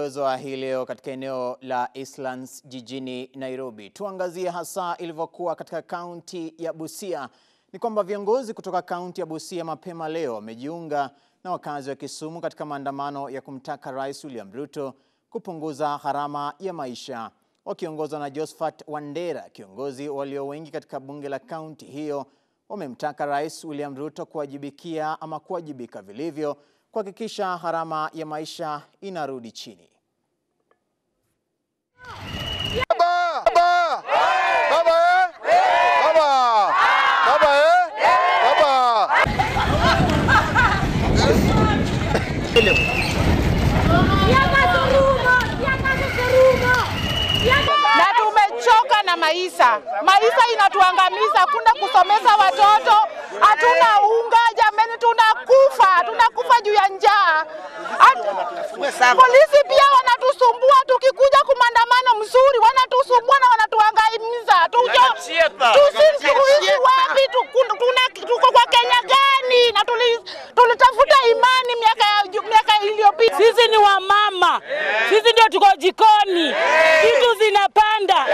yamefunguzwa hii leo katika eneo la Eastlands jijini Nairobi. Tuangazie hasa ilivyokuwa katika kaunti ya Busia. Ni kwamba viongozi kutoka kaunti ya Busia mapema leo wamejiunga na wakazi wa Kisumu katika maandamano ya kumtaka Rais William Ruto kupunguza gharama ya maisha. Wakiongozwa na Josephat Wandera, kiongozi walio wengi katika bunge la kaunti hiyo, wamemtaka Rais William Ruto kuwajibikia ama kuwajibika vilivyo kuhakikisha gharama ya maisha inarudi chini. Baba! Baba! Baba, eh? Baba! Baba, eh? Baba! na tumechoka na maisha. Maisha inatuangamiza, hakuna kusomeza watoto, hatuna unga. Tunakufa juu ya njaa. Polisi pia wanatusumbua, tukikuja kumandamano mzuri wanatusumbua na wanatuangamiza. Tujo- tusi- tuishi wapi? Tuko kwa Kenya gani? Na tulitafuta imani miaka ya- miaka iliyopita. Sisi ni wamama, sisi ndio tuko jikoni, vitu zinapanda,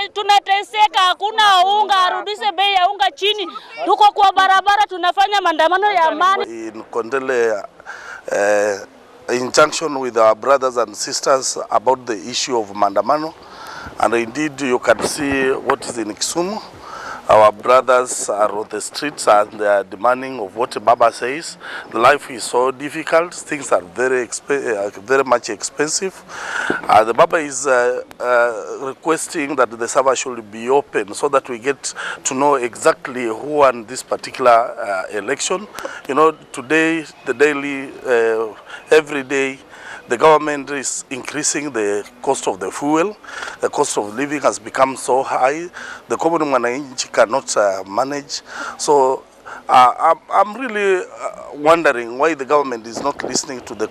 ni tunateseka, hakuna unga, arudishe bei ya unga chini. Tuko kwa barabara, tunafanya maandamano ya amani. in Kondele uh, injunction with our brothers and sisters about the issue of maandamano And indeed, you can see what is in Kisumu. Our brothers are on the streets and they are demanding of what Baba says. Life is so difficult. Things are very, uh, very much expensive. Uh, the Baba is uh, uh, requesting that the server should be open so that we get to know exactly who won this particular uh, election. You know, today, the daily, uh, every day, the government is increasing the cost of the fuel. The cost of living has become so high. The common mwananchi cannot uh, manage. So uh, I'm, really uh, wondering why the government is not listening to the.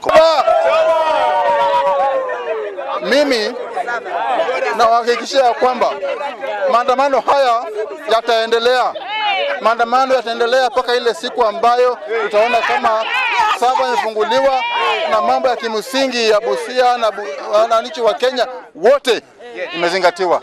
Mimi nawahakikishia ya kwamba maandamano haya yataendelea. Maandamano yataendelea mpaka ile siku ambayo tutaona kama saba imefunguliwa na mambo ya kimsingi ya Busia na wananchi wa Kenya wote imezingatiwa.